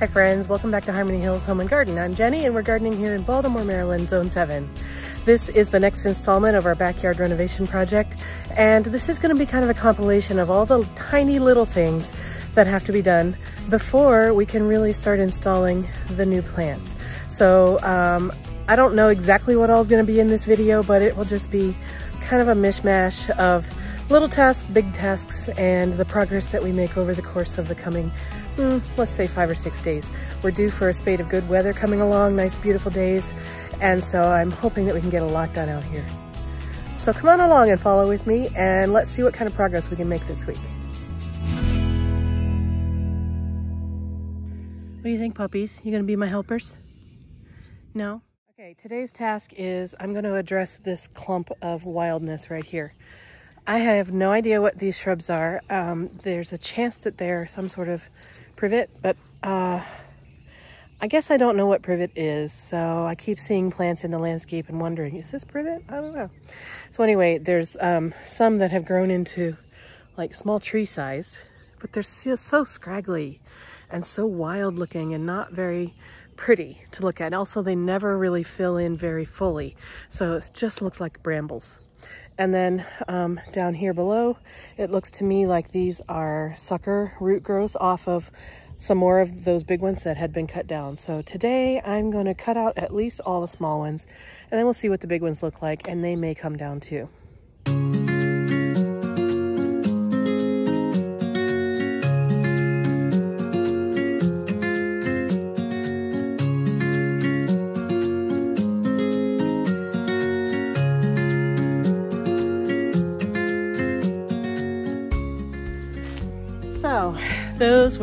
Hi friends, welcome back to Harmony Hills Home and Garden. I'm Jenny and we're gardening here in Baltimore, Maryland, Zone 7. This is the next installment of our backyard renovation project and this is going to be kind of a compilation of all the tiny little things that have to be done before we can really start installing the new plants. So um, I don't know exactly what all is going to be in this video, but it will just be kind of a mishmash of little tasks, big tasks, and the progress that we make over the course of the coming mm, let's say five or six days. We're due for a spate of good weather coming along, nice beautiful days, and so I'm hoping that we can get a lot done out here. So come on along and follow with me and let's see what kind of progress we can make this week. What do you think, puppies? You gonna be my helpers? No? Okay, today's task is I'm gonna address this clump of wildness right here. I have no idea what these shrubs are. Um, there's a chance that they're some sort of privet, but uh, I guess I don't know what privet is. So I keep seeing plants in the landscape and wondering, is this privet? I don't know. So anyway, there's um, some that have grown into like small tree sized, but they're so, so scraggly and so wild looking and not very pretty to look at. And also they never really fill in very fully. So it just looks like brambles. And then um, down here below, it looks to me like these are sucker root growth off of some more of those big ones that had been cut down. So today I'm going to cut out at least all the small ones and then we'll see what the big ones look like and they may come down too.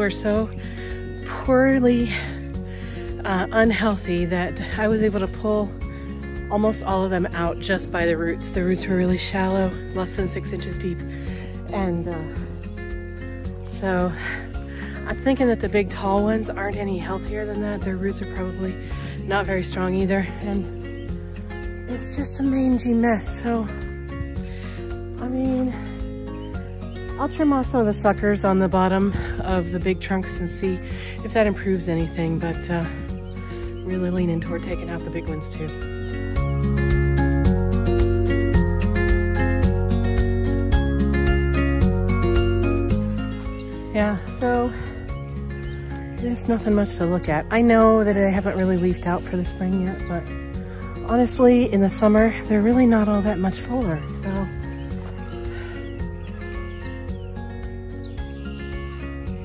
Were so poorly uh, unhealthy that I was able to pull almost all of them out just by the roots. The roots were really shallow, less than six inches deep. And uh, so I'm thinking that the big tall ones aren't any healthier than that. Their roots are probably not very strong either. And it's just a mangy mess. So, I mean, I'll trim off some of the suckers on the bottom of the big trunks and see if that improves anything, but uh, really leaning toward taking out the big ones too. Yeah, so there's nothing much to look at. I know that I haven't really leafed out for the spring yet, but honestly, in the summer, they're really not all that much fuller, so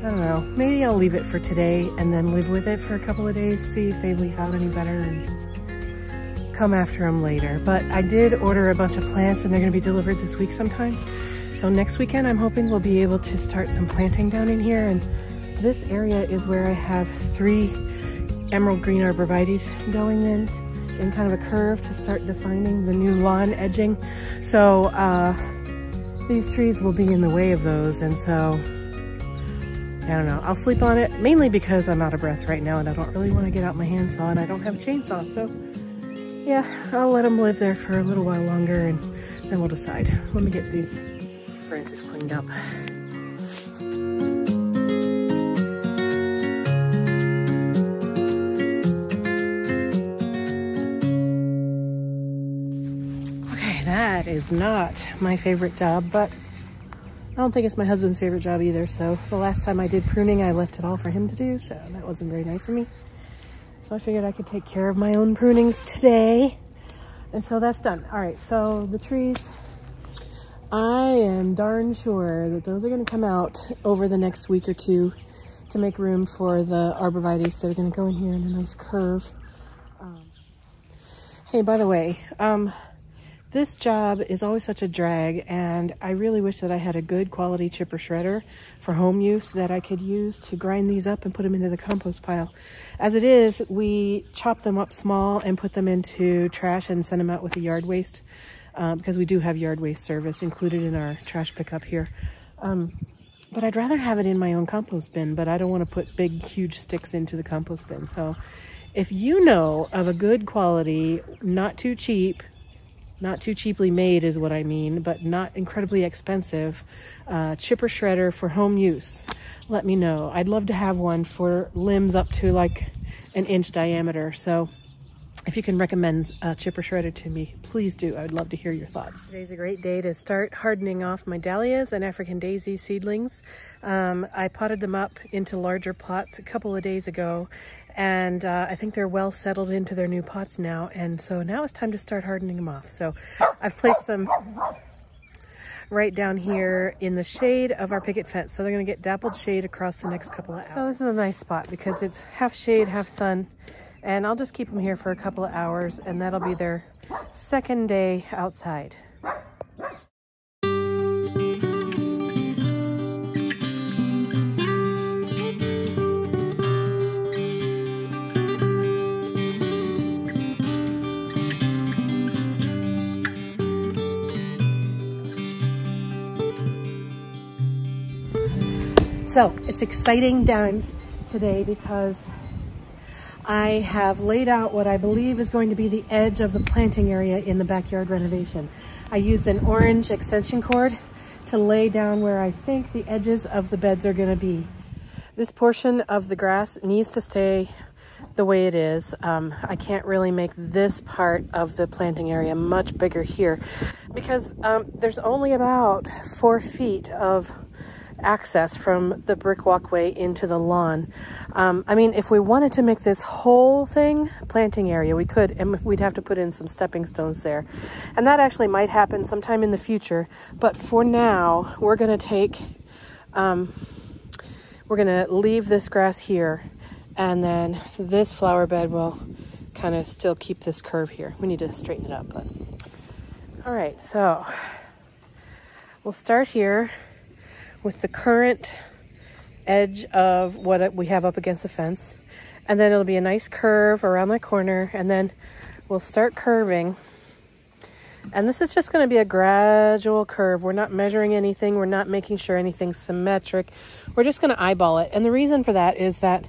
I don't know. Maybe I'll leave it for today and then live with it for a couple of days, see if they leak out any better and come after them later. But I did order a bunch of plants and they're gonna be delivered this week sometime. So next weekend, I'm hoping we'll be able to start some planting down in here. And this area is where I have three emerald green arborvitaes going in in kind of a curve to start defining the new lawn edging. So uh, these trees will be in the way of those. And so I don't know. I'll sleep on it mainly because I'm out of breath right now and I don't really want to get out my handsaw and I don't have a chainsaw. So yeah, I'll let them live there for a little while longer and then we'll decide. Let me get these branches cleaned up. Okay, that is not my favorite job, but I don't think it's my husband's favorite job either. So the last time I did pruning, I left it all for him to do. So that wasn't very nice of me. So I figured I could take care of my own prunings today. And so that's done. All right, so the trees, I am darn sure that those are gonna come out over the next week or two to make room for the arborvitaes that are gonna go in here in a nice curve. Um, hey, by the way, um, this job is always such a drag and I really wish that I had a good quality chipper shredder for home use that I could use to grind these up and put them into the compost pile. As it is, we chop them up small and put them into trash and send them out with the yard waste um, because we do have yard waste service included in our trash pickup here. Um, but I'd rather have it in my own compost bin, but I don't want to put big, huge sticks into the compost bin. So if you know of a good quality, not too cheap, not too cheaply made is what I mean, but not incredibly expensive uh, chipper shredder for home use. let me know. I'd love to have one for limbs up to like an inch diameter. So if you can recommend a chipper shredder to me, please do. I would love to hear your thoughts. Today's a great day to start hardening off my dahlias and African daisy seedlings. Um, I potted them up into larger pots a couple of days ago and uh, I think they're well settled into their new pots now. And so now it's time to start hardening them off. So I've placed them right down here in the shade of our picket fence. So they're gonna get dappled shade across the next couple of hours. So this is a nice spot because it's half shade, half sun. And I'll just keep them here for a couple of hours and that'll be their second day outside. So it's exciting times today because I have laid out what I believe is going to be the edge of the planting area in the backyard renovation. I used an orange extension cord to lay down where I think the edges of the beds are gonna be. This portion of the grass needs to stay the way it is. Um, I can't really make this part of the planting area much bigger here because um, there's only about four feet of access from the brick walkway into the lawn. Um, I mean, if we wanted to make this whole thing planting area, we could, and we'd have to put in some stepping stones there. And that actually might happen sometime in the future. But for now, we're going to take, um, we're going to leave this grass here. And then this flower bed will kind of still keep this curve here. We need to straighten it up. But all right, so we'll start here with the current edge of what we have up against the fence. And then it'll be a nice curve around that corner and then we'll start curving. And this is just gonna be a gradual curve. We're not measuring anything. We're not making sure anything's symmetric. We're just gonna eyeball it. And the reason for that is that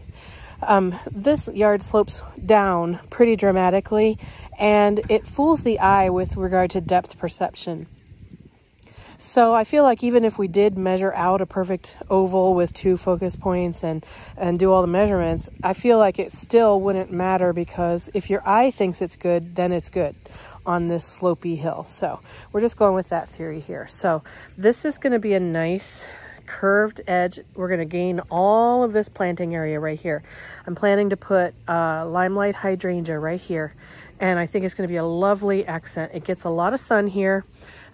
um, this yard slopes down pretty dramatically and it fools the eye with regard to depth perception. So I feel like even if we did measure out a perfect oval with two focus points and, and do all the measurements, I feel like it still wouldn't matter because if your eye thinks it's good, then it's good on this slopy hill. So we're just going with that theory here. So this is going to be a nice curved edge. We're going to gain all of this planting area right here. I'm planning to put uh, limelight hydrangea right here. And I think it's going to be a lovely accent. It gets a lot of sun here.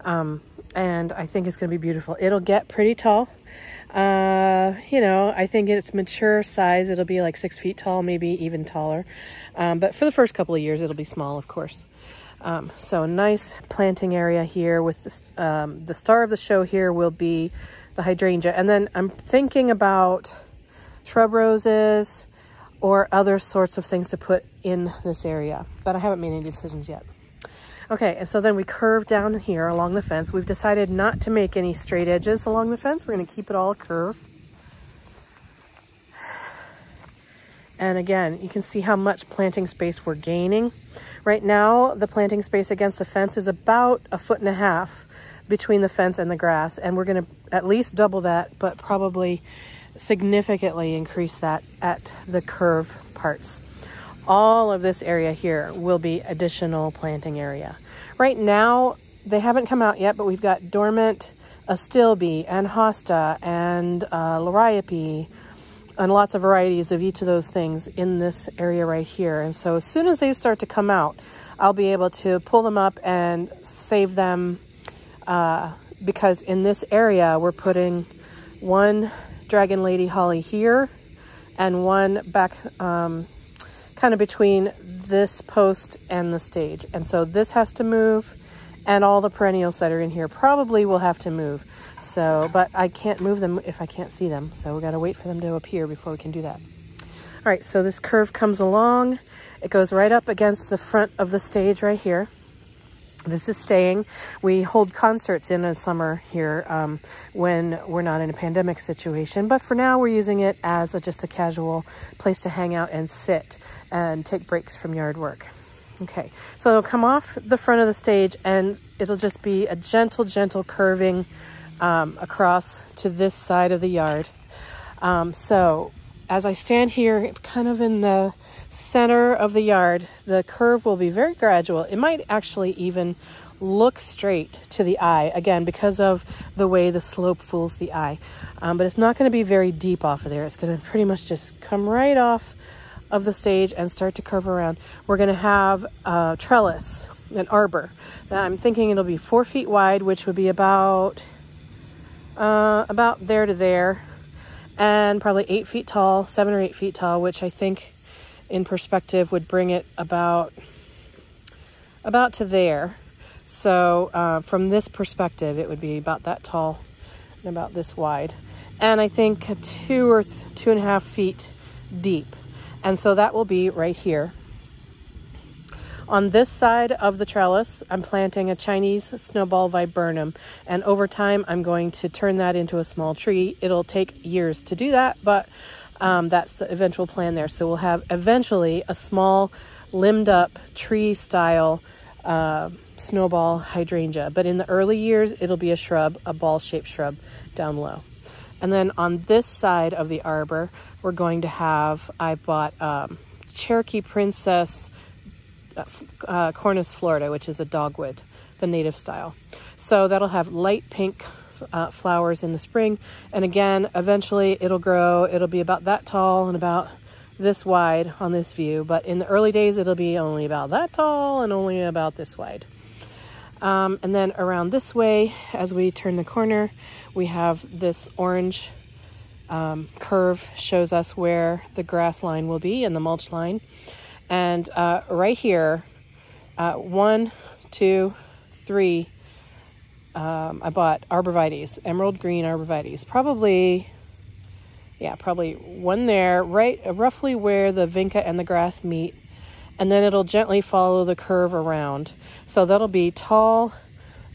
Um, and I think it's going to be beautiful. It'll get pretty tall. Uh, you know, I think its mature size, it'll be like six feet tall, maybe even taller. Um, but for the first couple of years, it'll be small, of course. Um, so a nice planting area here with this, um, the star of the show here will be the hydrangea. And then I'm thinking about shrub roses or other sorts of things to put in this area, but I haven't made any decisions yet. Okay, and so then we curve down here along the fence. We've decided not to make any straight edges along the fence. We're gonna keep it all curved. And again, you can see how much planting space we're gaining. Right now, the planting space against the fence is about a foot and a half between the fence and the grass. And we're gonna at least double that, but probably significantly increase that at the curve parts all of this area here will be additional planting area. Right now, they haven't come out yet, but we've got dormant astilbe and hosta and uh, liriope and lots of varieties of each of those things in this area right here. And so as soon as they start to come out, I'll be able to pull them up and save them uh, because in this area, we're putting one Dragon Lady Holly here and one back um, kind of between this post and the stage. And so this has to move and all the perennials that are in here probably will have to move. So, but I can't move them if I can't see them. So we got to wait for them to appear before we can do that. All right, so this curve comes along. It goes right up against the front of the stage right here. This is staying. We hold concerts in the summer here um, when we're not in a pandemic situation. But for now, we're using it as a, just a casual place to hang out and sit and take breaks from yard work. Okay, so it'll come off the front of the stage and it'll just be a gentle, gentle curving um, across to this side of the yard. Um, so as I stand here kind of in the center of the yard, the curve will be very gradual. It might actually even look straight to the eye, again, because of the way the slope fools the eye. Um, but it's not going to be very deep off of there. It's going to pretty much just come right off of the stage and start to curve around. We're going to have a trellis, an arbor. I'm thinking it'll be four feet wide, which would be about uh, about there to there, and probably eight feet tall, seven or eight feet tall, which I think in perspective would bring it about about to there. So uh, from this perspective, it would be about that tall and about this wide. And I think two or two and a half feet deep. And so that will be right here. On this side of the trellis, I'm planting a Chinese snowball viburnum. And over time, I'm going to turn that into a small tree. It'll take years to do that, but um, that's the eventual plan there. So we'll have eventually a small limbed up tree style uh, snowball hydrangea. But in the early years, it'll be a shrub, a ball-shaped shrub down low. And then on this side of the arbor, we're going to have, I bought um, Cherokee Princess uh, uh, Cornus Florida, which is a dogwood, the native style. So that'll have light pink uh, flowers in the spring. And again, eventually it'll grow. It'll be about that tall and about this wide on this view. But in the early days, it'll be only about that tall and only about this wide. Um, and then around this way, as we turn the corner, we have this orange um, curve shows us where the grass line will be and the mulch line. And uh, right here, uh, one, two, three, um, I bought arborvitaes, emerald green arborvitaes. Probably, yeah, probably one there, right, roughly where the vinca and the grass meet and then it'll gently follow the curve around. So that'll be tall.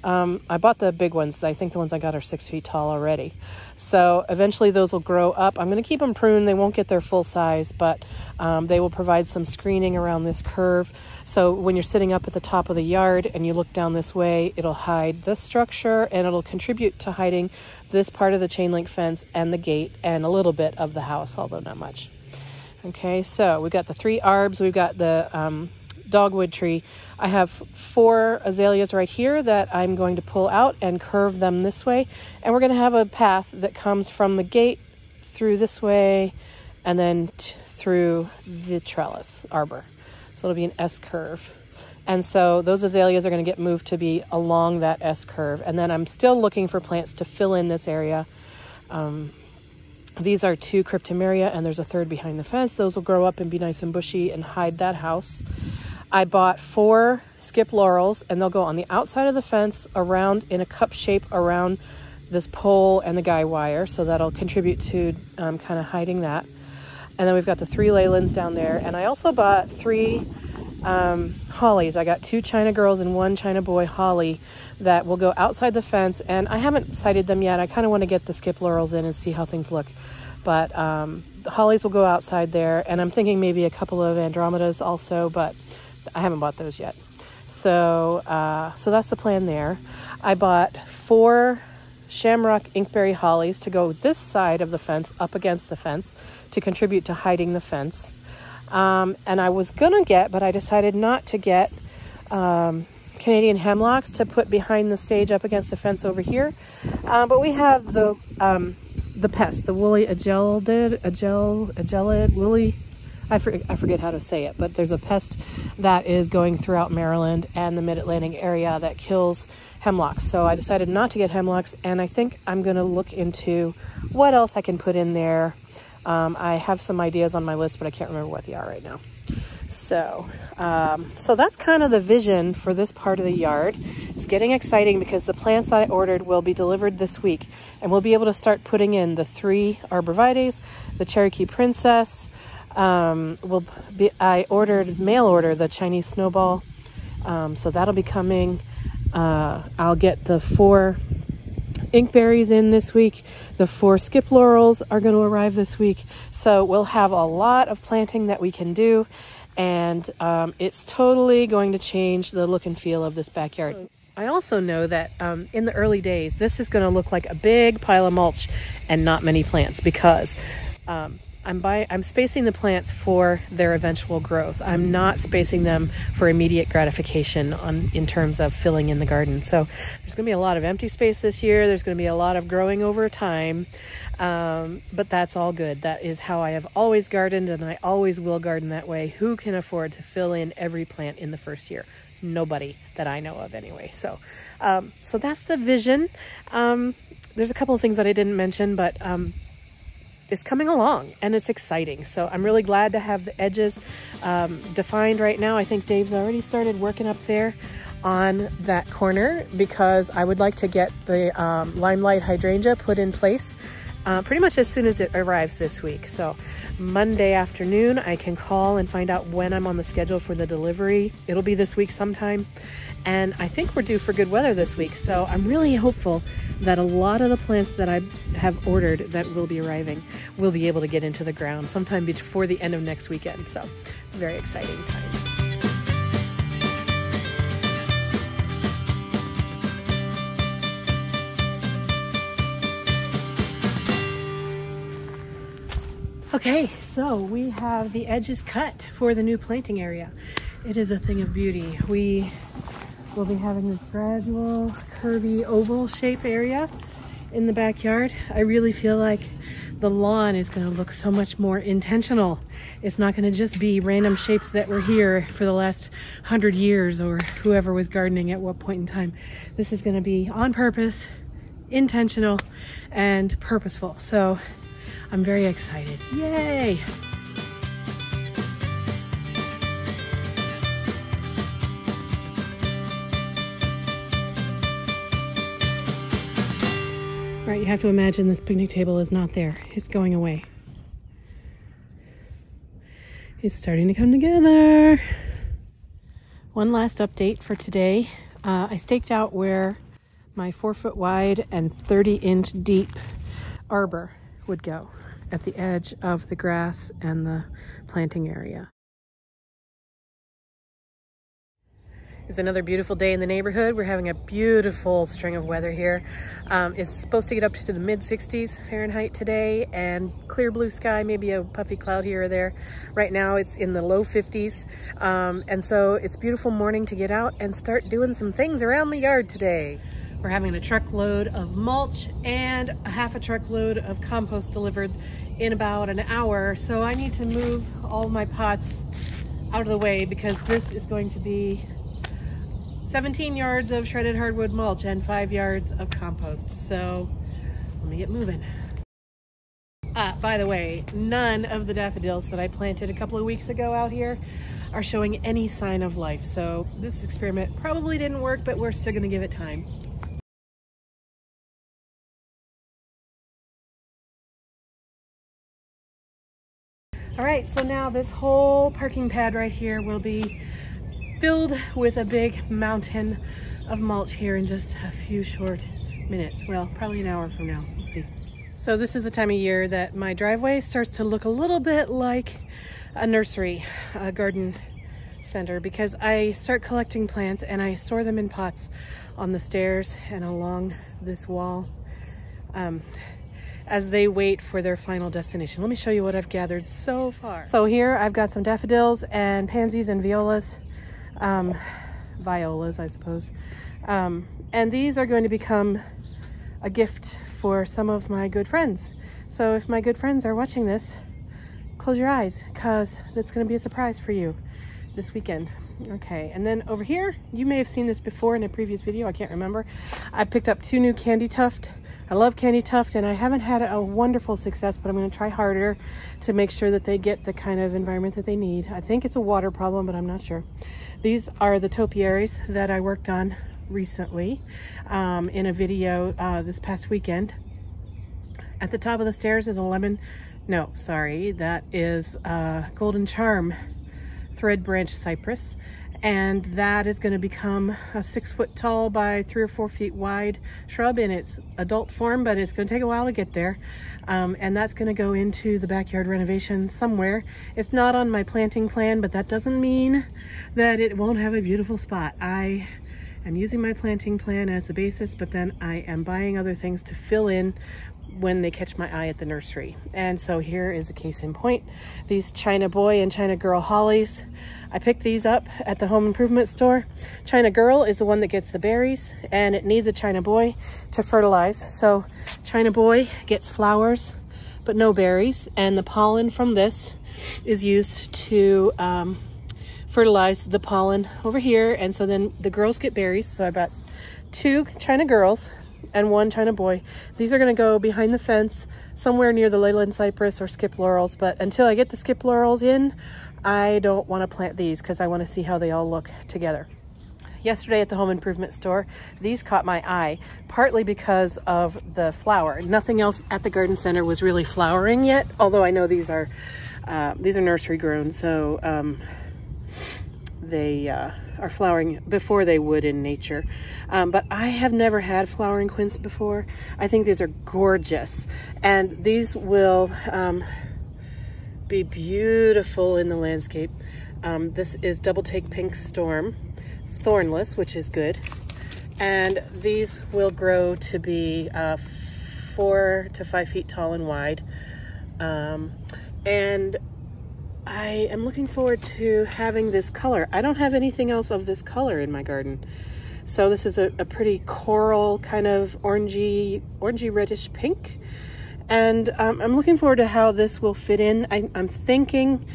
Um, I bought the big ones. I think the ones I got are six feet tall already. So eventually those will grow up. I'm going to keep them pruned. They won't get their full size, but um, they will provide some screening around this curve. So when you're sitting up at the top of the yard and you look down this way, it'll hide this structure and it'll contribute to hiding this part of the chain link fence and the gate and a little bit of the house, although not much. Okay, so we've got the three arbs, we've got the um, dogwood tree. I have four azaleas right here that I'm going to pull out and curve them this way. And we're going to have a path that comes from the gate through this way and then through the trellis arbor. So it'll be an S curve. And so those azaleas are going to get moved to be along that S curve. And then I'm still looking for plants to fill in this area. Um, these are two cryptomeria and there's a third behind the fence. Those will grow up and be nice and bushy and hide that house. I bought four skip laurels and they'll go on the outside of the fence around in a cup shape around this pole and the guy wire. So that'll contribute to um, kind of hiding that. And then we've got the three leylands down there. And I also bought three um, hollies. I got two China girls and one China boy holly that will go outside the fence. And I haven't sighted them yet. I kind of want to get the skip laurels in and see how things look. But um, the hollies will go outside there. And I'm thinking maybe a couple of Andromedas also, but I haven't bought those yet. So, uh, so that's the plan there. I bought four shamrock inkberry hollies to go this side of the fence up against the fence to contribute to hiding the fence. Um, and I was gonna get, but I decided not to get um, Canadian hemlocks to put behind the stage up against the fence over here. Uh, but we have the um, the pest, the woolly agelid, agel, agelid, woolly, I, for, I forget how to say it, but there's a pest that is going throughout Maryland and the mid-Atlantic area that kills hemlocks. So I decided not to get hemlocks and I think I'm gonna look into what else I can put in there um, I have some ideas on my list, but I can't remember what they are right now. So, um, so that's kind of the vision for this part of the yard. It's getting exciting because the plants I ordered will be delivered this week and we'll be able to start putting in the three arborvitaes, the Cherokee Princess. Um, will be, I ordered mail order the Chinese snowball. Um, so that'll be coming. Uh, I'll get the four inkberries in this week. The four skip laurels are going to arrive this week. So we'll have a lot of planting that we can do. And um, it's totally going to change the look and feel of this backyard. I also know that um, in the early days, this is going to look like a big pile of mulch and not many plants because um, I'm by I'm spacing the plants for their eventual growth. I'm not spacing them for immediate gratification on in terms of filling in the garden. So there's going to be a lot of empty space this year. There's going to be a lot of growing over time, um, but that's all good. That is how I have always gardened, and I always will garden that way. Who can afford to fill in every plant in the first year? Nobody that I know of, anyway. So, um, so that's the vision. Um, there's a couple of things that I didn't mention, but um, is coming along and it's exciting. So I'm really glad to have the edges um, defined right now. I think Dave's already started working up there on that corner because I would like to get the um, limelight hydrangea put in place uh, pretty much as soon as it arrives this week. So Monday afternoon, I can call and find out when I'm on the schedule for the delivery. It'll be this week sometime. And I think we're due for good weather this week. So I'm really hopeful that a lot of the plants that I have ordered that will be arriving will be able to get into the ground sometime before the end of next weekend. So it's very exciting times. Okay, so we have the edges cut for the new planting area. It is a thing of beauty. We We'll be having this gradual, curvy, oval shape area in the backyard. I really feel like the lawn is gonna look so much more intentional. It's not gonna just be random shapes that were here for the last hundred years or whoever was gardening at what point in time. This is gonna be on purpose, intentional, and purposeful. So I'm very excited. Yay! You have to imagine this picnic table is not there. It's going away. It's starting to come together. One last update for today. Uh, I staked out where my four foot wide and 30 inch deep arbor would go at the edge of the grass and the planting area. It's another beautiful day in the neighborhood. We're having a beautiful string of weather here. Um, it's supposed to get up to the mid 60s Fahrenheit today and clear blue sky, maybe a puffy cloud here or there. Right now it's in the low 50s. Um, and so it's beautiful morning to get out and start doing some things around the yard today. We're having a truckload of mulch and a half a truckload of compost delivered in about an hour. So I need to move all my pots out of the way because this is going to be 17 yards of shredded hardwood mulch and five yards of compost. So let me get moving. Uh, by the way, none of the daffodils that I planted a couple of weeks ago out here are showing any sign of life. So this experiment probably didn't work, but we're still gonna give it time. All right, so now this whole parking pad right here will be filled with a big mountain of mulch here in just a few short minutes. Well, probably an hour from now, we'll see. So this is the time of year that my driveway starts to look a little bit like a nursery, a garden center, because I start collecting plants and I store them in pots on the stairs and along this wall um, as they wait for their final destination. Let me show you what I've gathered so far. So here I've got some daffodils and pansies and violas um, violas, I suppose. Um, and these are going to become a gift for some of my good friends. So if my good friends are watching this, close your eyes because it's going to be a surprise for you this weekend. Okay, and then over here, you may have seen this before in a previous video, I can't remember. I picked up two new Candy Tuft. I love Candy Tuft and I haven't had a wonderful success, but I'm gonna try harder to make sure that they get the kind of environment that they need. I think it's a water problem, but I'm not sure. These are the topiaries that I worked on recently um, in a video uh, this past weekend. At the top of the stairs is a lemon, no, sorry, that is a golden charm thread branch cypress and that is going to become a six foot tall by three or four feet wide shrub in its adult form but it's going to take a while to get there um, and that's going to go into the backyard renovation somewhere it's not on my planting plan but that doesn't mean that it won't have a beautiful spot I I'm using my planting plan as the basis, but then I am buying other things to fill in when they catch my eye at the nursery. And so here is a case in point. These China Boy and China Girl hollies. I picked these up at the home improvement store. China Girl is the one that gets the berries and it needs a China Boy to fertilize. So China Boy gets flowers, but no berries. And the pollen from this is used to um, fertilize the pollen over here. And so then the girls get berries. So I bought two China girls and one China boy. These are gonna go behind the fence somewhere near the Leyland cypress or skip laurels. But until I get the skip laurels in, I don't wanna plant these because I wanna see how they all look together yesterday at the home improvement store. These caught my eye, partly because of the flower. Nothing else at the garden center was really flowering yet, although I know these are uh, these are nursery grown, so um, they uh, are flowering before they would in nature. Um, but I have never had flowering quince before. I think these are gorgeous. And these will um, be beautiful in the landscape. Um, this is Double Take Pink Storm, thornless, which is good. And these will grow to be uh, four to five feet tall and wide. Um, and I am looking forward to having this color. I don't have anything else of this color in my garden. So this is a, a pretty coral kind of orangey, orangey reddish pink. And um, I'm looking forward to how this will fit in. I, I'm thinking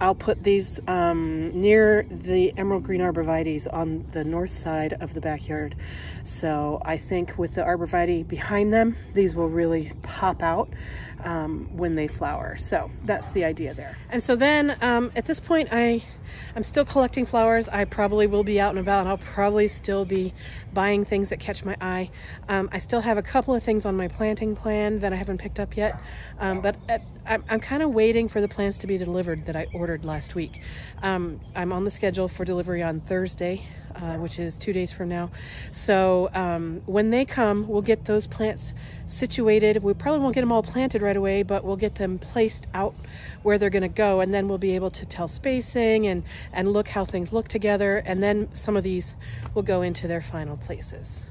I'll put these um, near the emerald green arborvitaes on the north side of the backyard. So I think with the arborvitae behind them, these will really pop out um, when they flower. So that's the idea there. And so then um, at this point, I, I'm still collecting flowers. I probably will be out and about and I'll probably still be buying things that catch my eye. Um, I still have a couple of things on my planting plan that I haven't picked up yet, um, but at, I'm, I'm kind of waiting for the plants to be delivered that I ordered last week. Um, I'm on the schedule for delivery on Thursday, uh, which is two days from now. So um, when they come, we'll get those plants situated. We probably won't get them all planted right away, but we'll get them placed out where they're going to go, and then we'll be able to tell spacing and and look how things look together. And then some of these will go into their final places.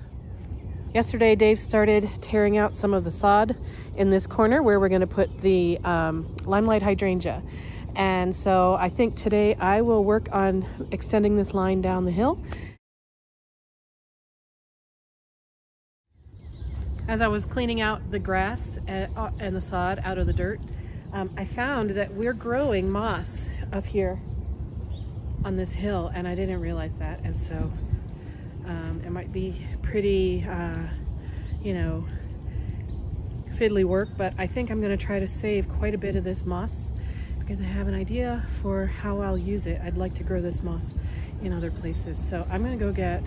Yesterday, Dave started tearing out some of the sod in this corner where we're gonna put the um, limelight hydrangea. And so I think today I will work on extending this line down the hill. As I was cleaning out the grass and, uh, the sod out of the dirt, um, I found that we're growing moss up here on this hill and I didn't realize that. And so um, it might be pretty, uh, you know, fiddly work, but I think I'm gonna try to save quite a bit of this moss because I have an idea for how I'll use it. I'd like to grow this moss in other places. So I'm gonna go get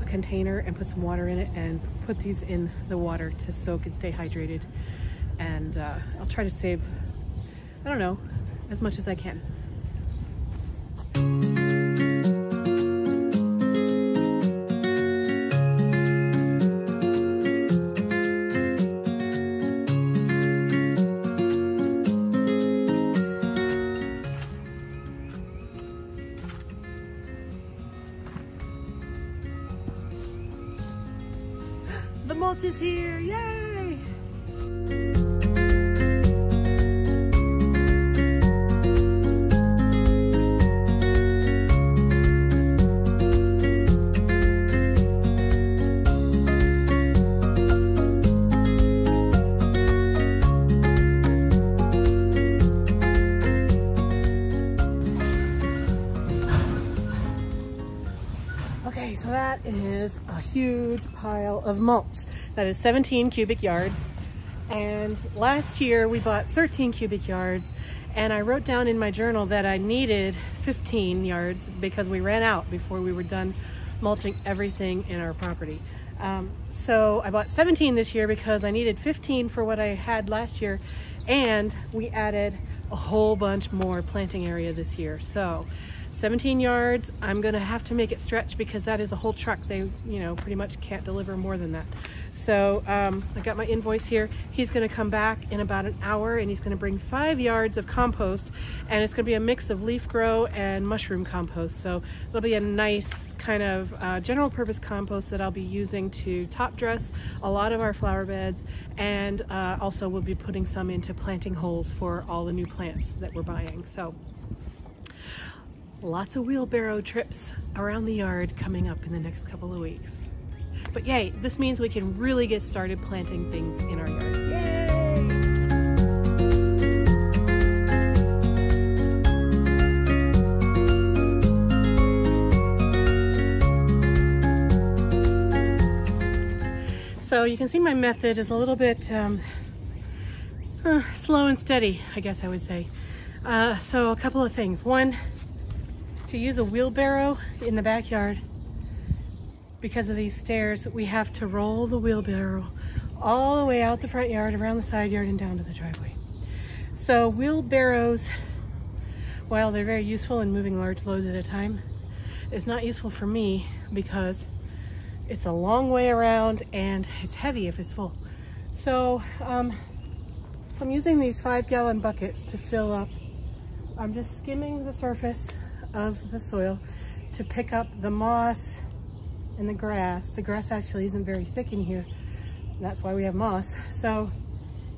a container and put some water in it and put these in the water to soak and stay hydrated. And uh, I'll try to save, I don't know, as much as I can. Is a huge pile of mulch. That is 17 cubic yards. And last year we bought 13 cubic yards and I wrote down in my journal that I needed 15 yards because we ran out before we were done mulching everything in our property. Um, so I bought 17 this year because I needed 15 for what I had last year And we added a whole bunch more planting area this year. So 17 yards, I'm gonna have to make it stretch because that is a whole truck. They, you know, pretty much can't deliver more than that. So um, I got my invoice here. He's gonna come back in about an hour and he's gonna bring five yards of compost and it's gonna be a mix of LeafGro and mushroom compost. So it'll be a nice kind of uh, general purpose compost that I'll be using to top dress a lot of our flower beds and uh, also we'll be putting some into planting holes for all the new plants that we're buying. So lots of wheelbarrow trips around the yard coming up in the next couple of weeks. But yay, this means we can really get started planting things in our yard. Yay! So you can see my method is a little bit um, uh, slow and steady, I guess I would say. Uh, so a couple of things. One, to use a wheelbarrow in the backyard, because of these stairs, we have to roll the wheelbarrow all the way out the front yard, around the side yard, and down to the driveway. So wheelbarrows, while they're very useful in moving large loads at a time, is not useful for me because it's a long way around and it's heavy if it's full. So um, I'm using these five gallon buckets to fill up. I'm just skimming the surface of the soil to pick up the moss and the grass. The grass actually isn't very thick in here. That's why we have moss. So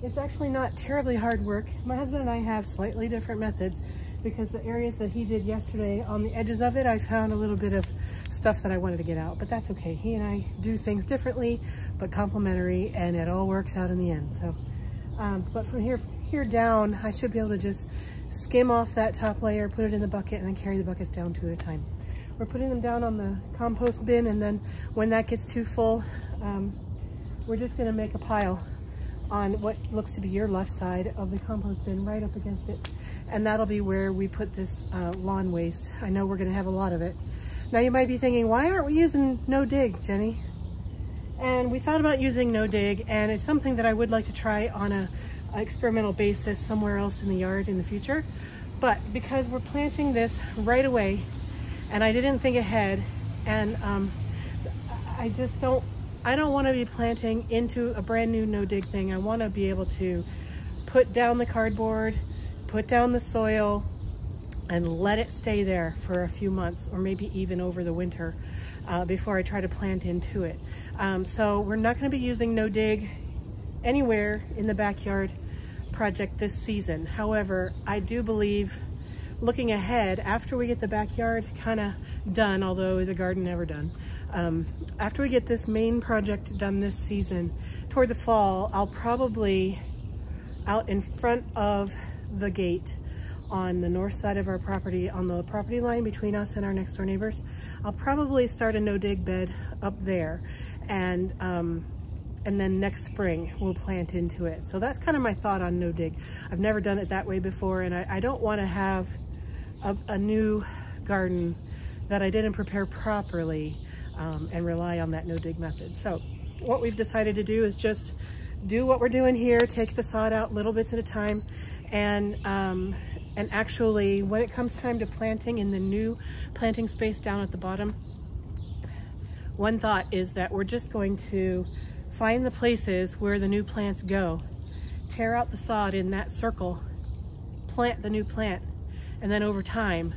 it's actually not terribly hard work. My husband and I have slightly different methods because the areas that he did yesterday on the edges of it, I found a little bit of stuff that I wanted to get out, but that's okay. He and I do things differently, but complementary, and it all works out in the end. So, um, but from here, here down, I should be able to just skim off that top layer, put it in the bucket, and then carry the buckets down two at a time. We're putting them down on the compost bin, and then when that gets too full, um, we're just gonna make a pile on what looks to be your left side of the compost bin right up against it. And that'll be where we put this uh, lawn waste. I know we're gonna have a lot of it. Now you might be thinking, why aren't we using no dig, Jenny? And we thought about using no dig, and it's something that I would like to try on a experimental basis somewhere else in the yard in the future. But because we're planting this right away and I didn't think ahead and um, I just don't, I don't want to be planting into a brand new no dig thing. I want to be able to put down the cardboard, put down the soil and let it stay there for a few months or maybe even over the winter uh, before I try to plant into it. Um, so we're not going to be using no dig anywhere in the backyard project this season. However, I do believe looking ahead, after we get the backyard kind of done, although is a garden never done, um, after we get this main project done this season, toward the fall, I'll probably out in front of the gate on the north side of our property, on the property line between us and our next door neighbors, I'll probably start a no dig bed up there. And um, and then next spring we'll plant into it. So that's kind of my thought on no dig. I've never done it that way before and I, I don't want to have a, a, new garden that I didn't prepare properly um, and rely on that no dig method. So what we've decided to do is just do what we're doing here, take the sod out little bits at a time and um, and actually when it comes time to planting in the new planting space down at the bottom, one thought is that we're just going to Find the places where the new plants go. Tear out the sod in that circle, plant the new plant, and then over time,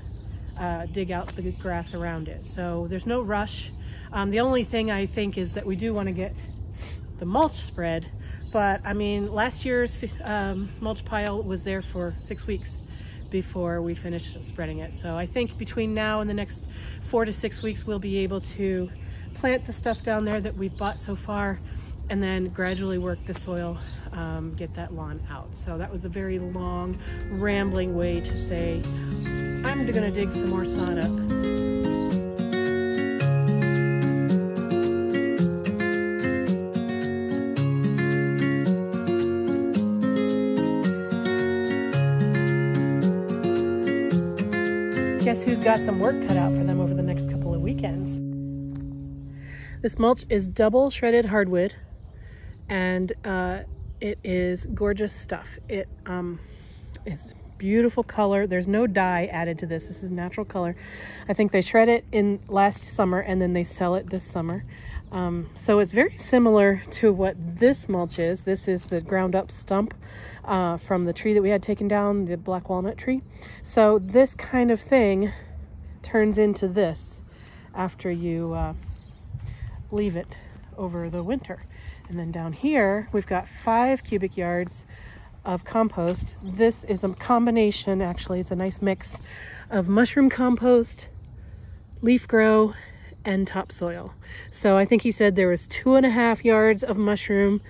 uh, dig out the grass around it. So there's no rush. Um, the only thing I think is that we do want to get the mulch spread, but I mean, last year's um, mulch pile was there for six weeks before we finished spreading it. So I think between now and the next four to six weeks, we'll be able to plant the stuff down there that we've bought so far and then gradually work the soil, um, get that lawn out. So that was a very long, rambling way to say, I'm gonna dig some more sod up. Guess who's got some work cut out for them over the next couple of weekends? This mulch is double shredded hardwood and uh, It is gorgeous stuff. It um, is beautiful color. There's no dye added to this. This is natural color. I think they shred it in last summer and then they sell it this summer. Um, so it's very similar to what this mulch is. This is the ground up stump uh, from the tree that we had taken down, the black walnut tree. So this kind of thing turns into this after you uh, leave it over the winter. And then down here, we've got five cubic yards of compost. This is a combination, actually, it's a nice mix of mushroom compost, LeafGro, and topsoil. So I think he said there was two and a half yards of mushroom,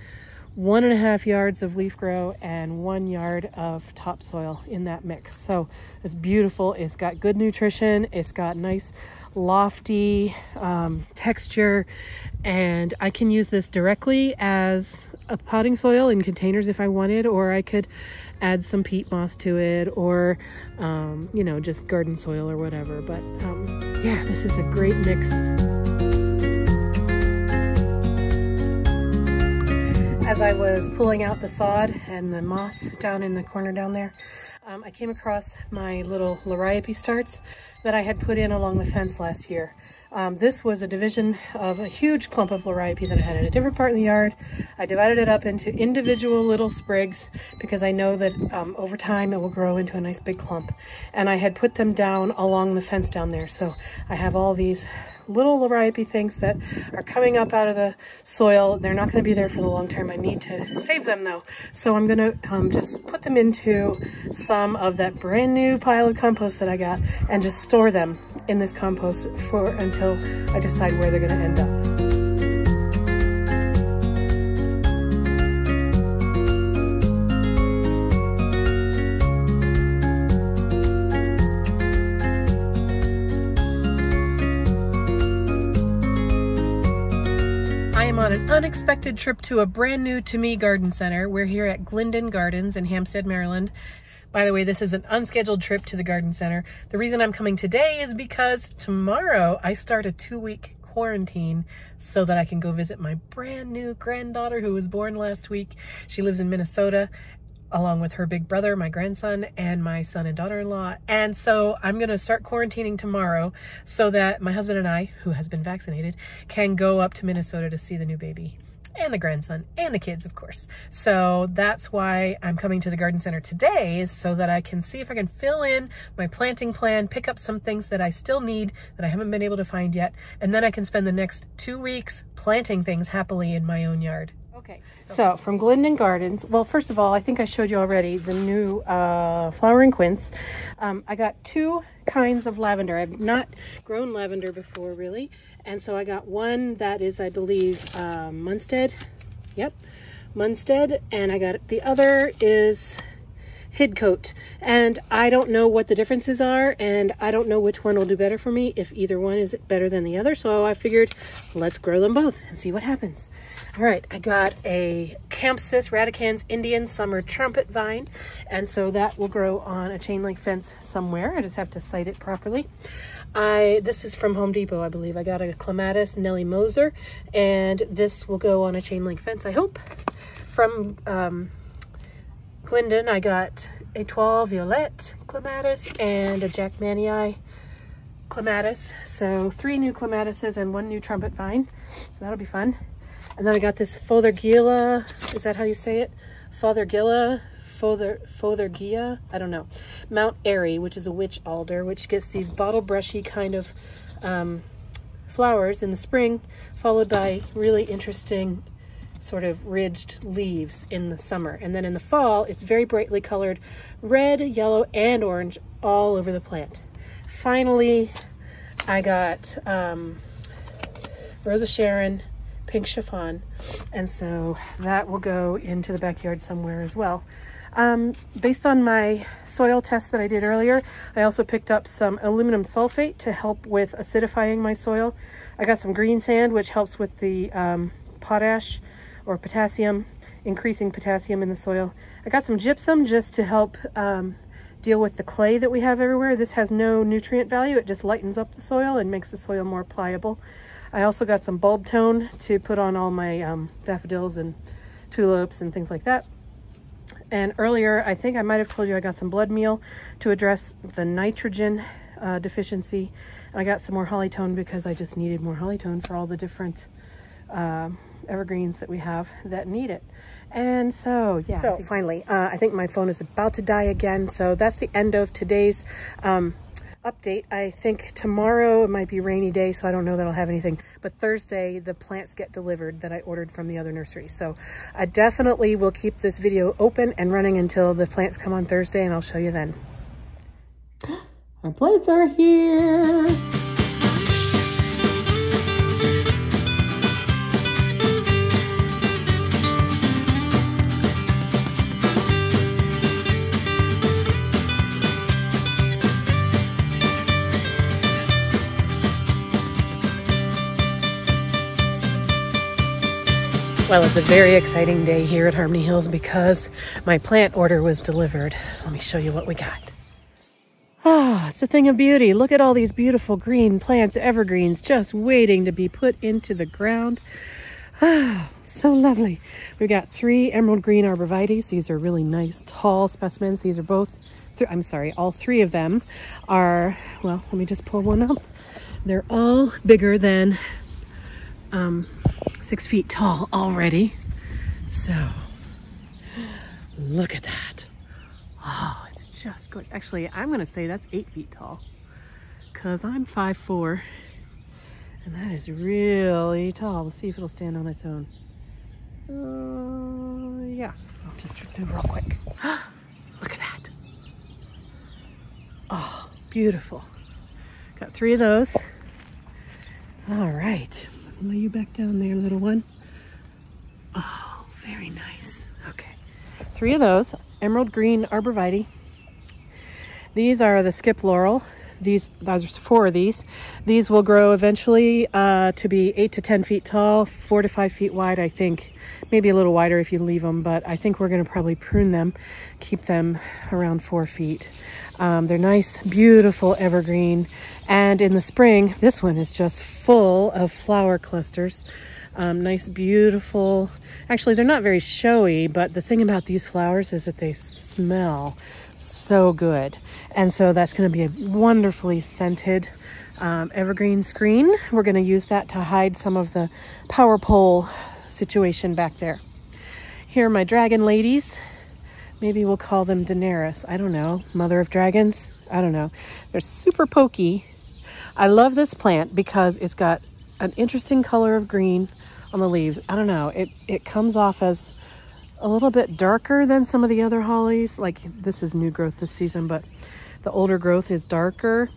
one and a half yards of LeafGro, and one yard of topsoil in that mix. So it's beautiful. It's got good nutrition. It's got nice lofty um, texture and I can use this directly as a potting soil in containers if I wanted or I could add some peat moss to it or um, you know just garden soil or whatever but um, yeah this is a great mix as I was pulling out the sod and the moss down in the corner down there um, I came across my little liriope starts that I had put in along the fence last year um, this was a division of a huge clump of liriope that I had in a different part of the yard. I divided it up into individual little sprigs because I know that um, over time it will grow into a nice big clump. And I had put them down along the fence down there. So I have all these little liriope things that are coming up out of the soil. They're not going to be there for the long term. I need to save them though. So I'm going to um, just put them into some of that brand new pile of compost that I got and just store them in this compost for until I decide where they're going to end up. On an unexpected trip to a brand new to me garden center. We're here at Glendon Gardens in Hampstead, Maryland. By the way, this is an unscheduled trip to the garden center. The reason I'm coming today is because tomorrow I start a two week quarantine so that I can go visit my brand new granddaughter who was born last week. She lives in Minnesota along with her big brother, my grandson, and my son and daughter-in-law. And so I'm going to start quarantining tomorrow so that my husband and I, who has been vaccinated, can go up to Minnesota to see the new baby and the grandson and the kids, of course. So that's why I'm coming to the garden center today is so that I can see if I can fill in my planting plan, pick up some things that I still need that I haven't been able to find yet. And then I can spend the next two weeks planting things happily in my own yard. Okay. So, so, from Glendon Gardens, well, first of all, I think I showed you already the new uh, flowering quince. Um, I got two kinds of lavender. I've not grown lavender before, really. And so I got one that is, I believe, uh, Munstead. Yep, Munstead. And I got the other is Hidcote. And I don't know what the differences are, and I don't know which one will do better for me if either one is better than the other. So I figured let's grow them both and see what happens. All right, I got a Campsis radicans Indian summer trumpet vine, and so that will grow on a chain link fence somewhere. I just have to site it properly. I This is from Home Depot, I believe. I got a Clematis Nellie Moser, and this will go on a chain link fence, I hope. From um, Glendon, I got a Etoile Violette Clematis and a Jackmanii Clematis. So three new Clematises and one new trumpet vine. So that'll be fun. And then I got this Fothergilla. Is that how you say it? Fothergilla? Fother, Fothergia? I don't know. Mount Airy, which is a witch alder, which gets these bottle brushy kind of um, flowers in the spring, followed by really interesting sort of ridged leaves in the summer. And then in the fall, it's very brightly colored red, yellow, and orange all over the plant. Finally, I got um, Rose of Sharon pink chiffon. And so that will go into the backyard somewhere as well. Um, based on my soil test that I did earlier, I also picked up some aluminum sulfate to help with acidifying my soil. I got some green sand, which helps with the um, potash or potassium, increasing potassium in the soil. I got some gypsum just to help um, deal with the clay that we have everywhere. This has no nutrient value. It just lightens up the soil and makes the soil more pliable. I also got some bulb-tone to put on all my um, daffodils and tulips and things like that. And earlier, I think I might have told you I got some blood meal to address the nitrogen uh, deficiency. And I got some more holly-tone because I just needed more holly-tone for all the different uh, evergreens that we have that need it. And so, yeah. So finally, uh, I think my phone is about to die again. So that's the end of today's um, update. I think tomorrow it might be rainy day, so I don't know that I'll have anything. But Thursday, the plants get delivered that I ordered from the other nursery. So I definitely will keep this video open and running until the plants come on Thursday, and I'll show you then. Our plants are here. Well, it's a very exciting day here at Harmony Hills because my plant order was delivered. Let me show you what we got. Ah, it's a thing of beauty. Look at all these beautiful green plants, evergreens, just waiting to be put into the ground. Ah, so lovely. We've got three emerald green arborvitaes. These are really nice, tall specimens. These are both, th I'm sorry, all three of them are, well, let me just pull one up. They're all bigger than um, six feet tall already. So look at that. Oh, it's just good. Actually, I'm going to say that's eight feet tall because I'm five four, and that is really tall. Let's see if it'll stand on its own. Uh, yeah, I'll just do real quick. look at that. Oh, beautiful. Got three of those. All right lay you back down there, little one. Oh, very nice. Okay. Three of those. Emerald green arborvitae. These are the skip laurel. These, there's four of these. These will grow eventually uh, to be eight to 10 feet tall, four to five feet wide, I think. Maybe a little wider if you leave them, but I think we're gonna probably prune them, keep them around four feet. Um, they're nice, beautiful evergreen. And in the spring, this one is just full of flower clusters. Um, nice, beautiful. Actually, they're not very showy, but the thing about these flowers is that they smell so good. And so that's going to be a wonderfully scented um, evergreen screen. We're going to use that to hide some of the power pole situation back there. Here are my dragon ladies. Maybe we'll call them Daenerys. I don't know. Mother of dragons. I don't know. They're super pokey I love this plant because it's got an interesting color of green on the leaves. I don't know, it, it comes off as a little bit darker than some of the other hollies. Like this is new growth this season, but the older growth is darker.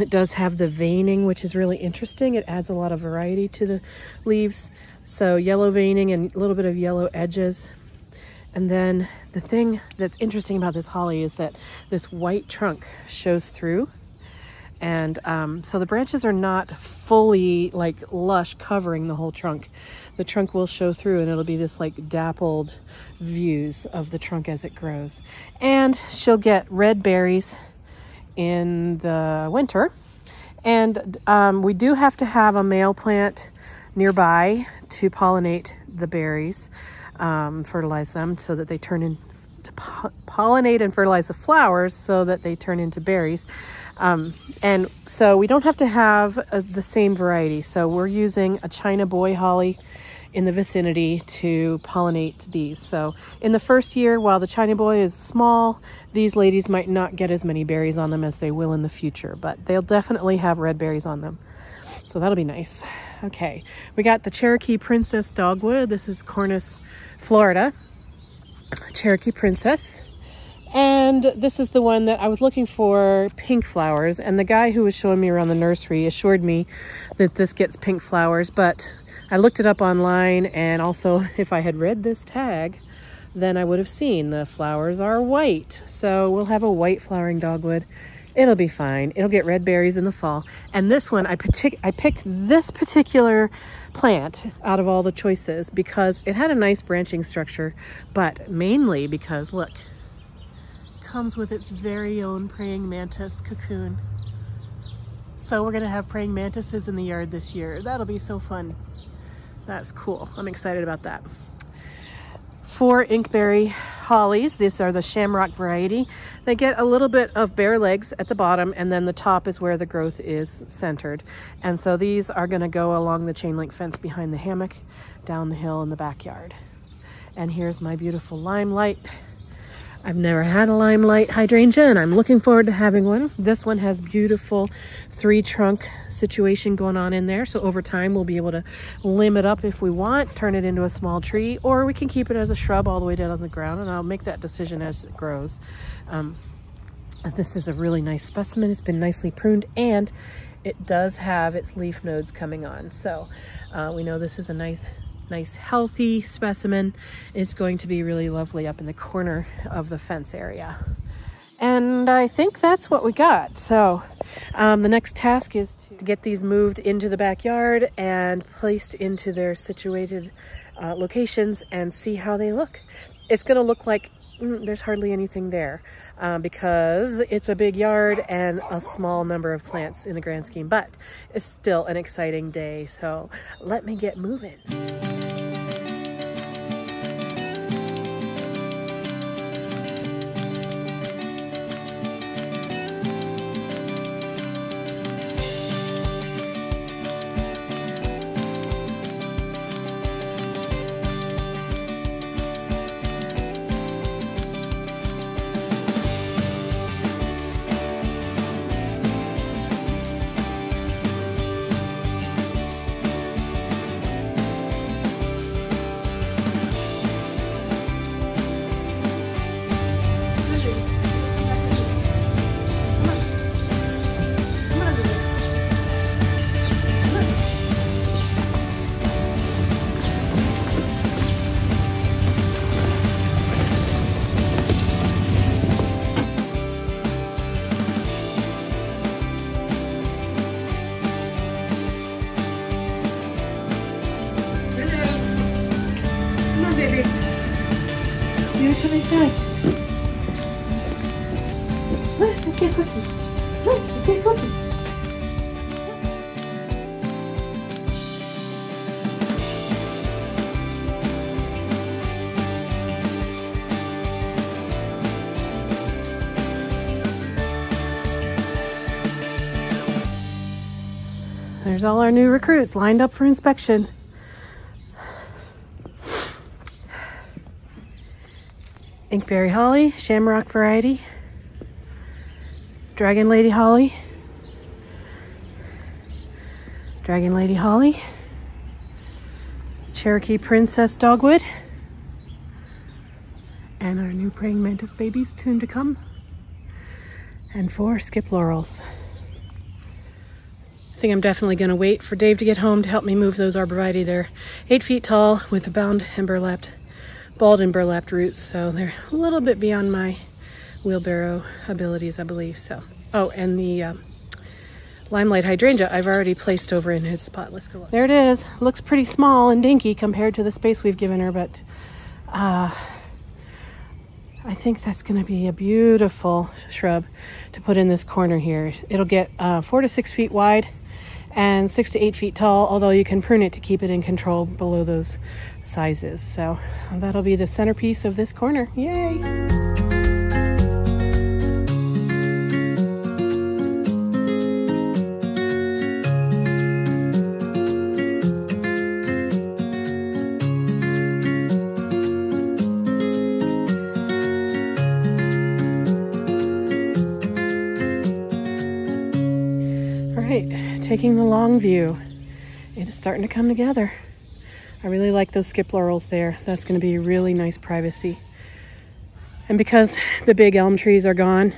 It does have the veining, which is really interesting. It adds a lot of variety to the leaves. So yellow veining and a little bit of yellow edges. And then the thing that's interesting about this holly is that this white trunk shows through and um, so the branches are not fully like lush covering the whole trunk. The trunk will show through and it'll be this like dappled views of the trunk as it grows. And she'll get red berries in the winter. And um, we do have to have a male plant nearby to pollinate the berries, um, fertilize them so that they turn in to po pollinate and fertilize the flowers so that they turn into berries. Um, and so we don't have to have uh, the same variety. So we're using a China boy holly in the vicinity to pollinate these. So in the first year, while the China boy is small, these ladies might not get as many berries on them as they will in the future, but they'll definitely have red berries on them. So that'll be nice. Okay, we got the Cherokee Princess Dogwood. This is Cornus, Florida. Cherokee Princess. And this is the one that I was looking for pink flowers. And the guy who was showing me around the nursery assured me that this gets pink flowers. But I looked it up online and also if I had read this tag, then I would have seen the flowers are white. So we'll have a white flowering dogwood. It'll be fine. It'll get red berries in the fall. And this one, I, partic I picked this particular plant out of all the choices because it had a nice branching structure, but mainly because look, comes with its very own praying mantis cocoon. So we're gonna have praying mantises in the yard this year. That'll be so fun. That's cool. I'm excited about that. Four inkberry hollies. These are the shamrock variety. They get a little bit of bare legs at the bottom and then the top is where the growth is centered. And so these are gonna go along the chain link fence behind the hammock, down the hill in the backyard. And here's my beautiful limelight I've never had a limelight hydrangea and I'm looking forward to having one. This one has beautiful three trunk situation going on in there. So over time we'll be able to limb it up if we want, turn it into a small tree, or we can keep it as a shrub all the way down on the ground and I'll make that decision as it grows. Um, this is a really nice specimen. It's been nicely pruned and it does have its leaf nodes coming on. So uh, we know this is a nice nice healthy specimen. It's going to be really lovely up in the corner of the fence area. And I think that's what we got. So um, the next task is to get these moved into the backyard and placed into their situated uh, locations and see how they look. It's gonna look like there's hardly anything there um, because it's a big yard and a small number of plants in the grand scheme, but it's still an exciting day. So let me get moving. There's all our new recruits lined up for inspection. Inkberry Holly, Shamrock variety, Dragon Lady Holly, Dragon Lady Holly, Cherokee Princess Dogwood, and our new praying mantis babies soon to come, and four skip laurels think I'm definitely going to wait for Dave to get home to help me move those arborvitae. They're eight feet tall with bound and burlapped, balled and burlapped roots, so they're a little bit beyond my wheelbarrow abilities, I believe. So, oh, and the uh, limelight hydrangea I've already placed over in its spot. Let's go. Look. There it is. Looks pretty small and dinky compared to the space we've given her, but uh, I think that's going to be a beautiful shrub to put in this corner here. It'll get uh, four to six feet wide and six to eight feet tall, although you can prune it to keep it in control below those sizes. So that'll be the centerpiece of this corner. Yay! Taking the long view. It is starting to come together. I really like those skip laurels there. That's going to be really nice privacy. And because the big elm trees are gone,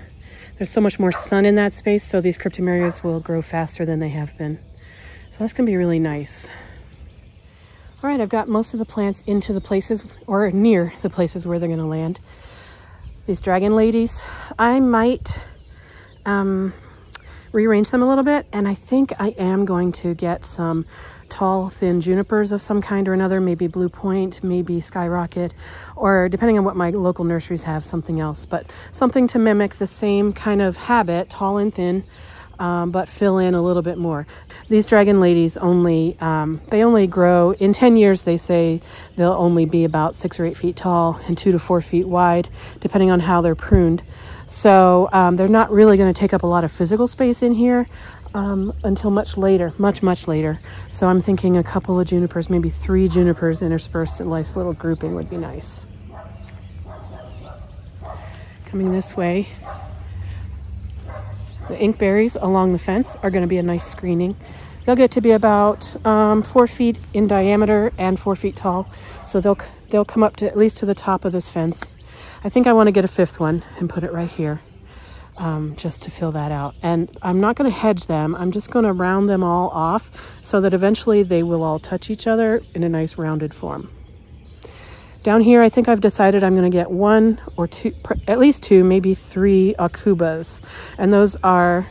there's so much more sun in that space, so these cryptomerias will grow faster than they have been. So that's going to be really nice. All right, I've got most of the plants into the places, or near the places where they're going to land. These dragon ladies, I might um, rearrange them a little bit. And I think I am going to get some tall, thin junipers of some kind or another, maybe Blue Point, maybe Skyrocket, or depending on what my local nurseries have, something else. But something to mimic the same kind of habit, tall and thin, um, but fill in a little bit more. These dragon ladies only, um, they only grow, in 10 years they say they'll only be about six or eight feet tall and two to four feet wide, depending on how they're pruned. So um, they're not really going to take up a lot of physical space in here um, until much later, much, much later. So I'm thinking a couple of junipers, maybe three junipers interspersed in a nice little grouping would be nice. Coming this way, the inkberries along the fence are going to be a nice screening. They'll get to be about um, four feet in diameter and four feet tall. So they'll, they'll come up to at least to the top of this fence. I think I want to get a fifth one and put it right here um, just to fill that out. And I'm not going to hedge them. I'm just going to round them all off so that eventually they will all touch each other in a nice rounded form. Down here, I think I've decided I'm going to get one or two, at least two, maybe three Aucubas. And those are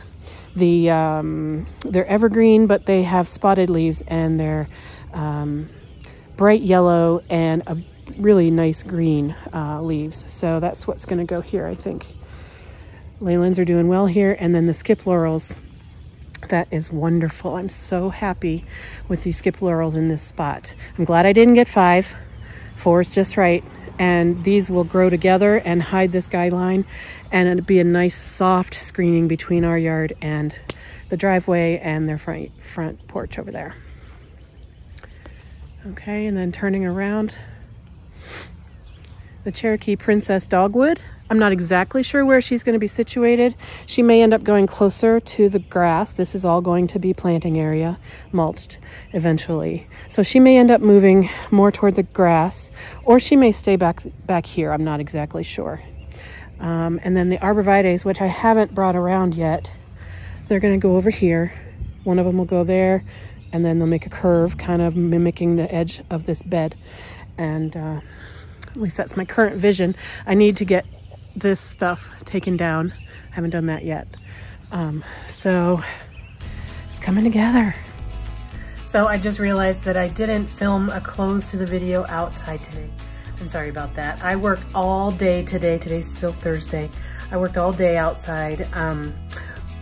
the, um, they're evergreen, but they have spotted leaves and they're um, bright yellow and a really nice green uh, leaves. So that's what's going to go here, I think. Leylands are doing well here. And then the skip laurels, that is wonderful. I'm so happy with these skip laurels in this spot. I'm glad I didn't get five. Four is just right. And these will grow together and hide this guideline. And it'll be a nice soft screening between our yard and the driveway and their front, front porch over there. Okay, and then turning around, the Cherokee Princess Dogwood. I'm not exactly sure where she's going to be situated. She may end up going closer to the grass. This is all going to be planting area, mulched eventually. So she may end up moving more toward the grass, or she may stay back, back here. I'm not exactly sure. Um, and then the arborvitaes, which I haven't brought around yet, they're going to go over here. One of them will go there, and then they'll make a curve, kind of mimicking the edge of this bed. And uh, at least that's my current vision. I need to get this stuff taken down. I haven't done that yet. Um, so it's coming together. So I just realized that I didn't film a close to the video outside today. I'm sorry about that. I worked all day today. Today's still Thursday. I worked all day outside. Um,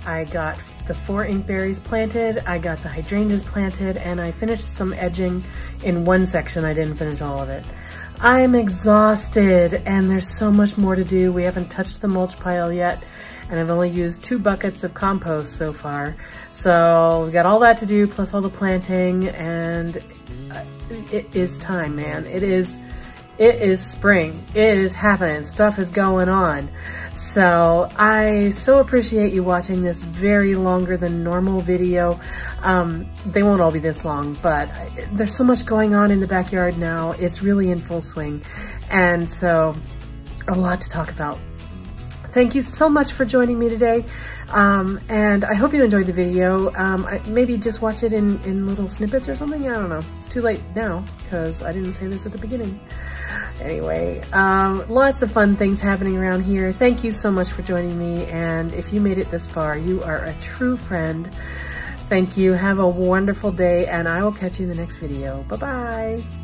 I got the four inkberries planted, I got the hydrangeas planted, and I finished some edging in one section. I didn't finish all of it. I'm exhausted and there's so much more to do. We haven't touched the mulch pile yet and I've only used two buckets of compost so far. So we've got all that to do plus all the planting and it is time, man. It is it is spring. It is happening. Stuff is going on. So I so appreciate you watching this very longer than normal video. Um, they won't all be this long, but there's so much going on in the backyard now. It's really in full swing. And so a lot to talk about. Thank you so much for joining me today. Um, and I hope you enjoyed the video. Um, I, maybe just watch it in, in little snippets or something. I don't know. It's too late now because I didn't say this at the beginning. Anyway, um, lots of fun things happening around here. Thank you so much for joining me. And if you made it this far, you are a true friend. Thank you. Have a wonderful day and I will catch you in the next video. Bye-bye.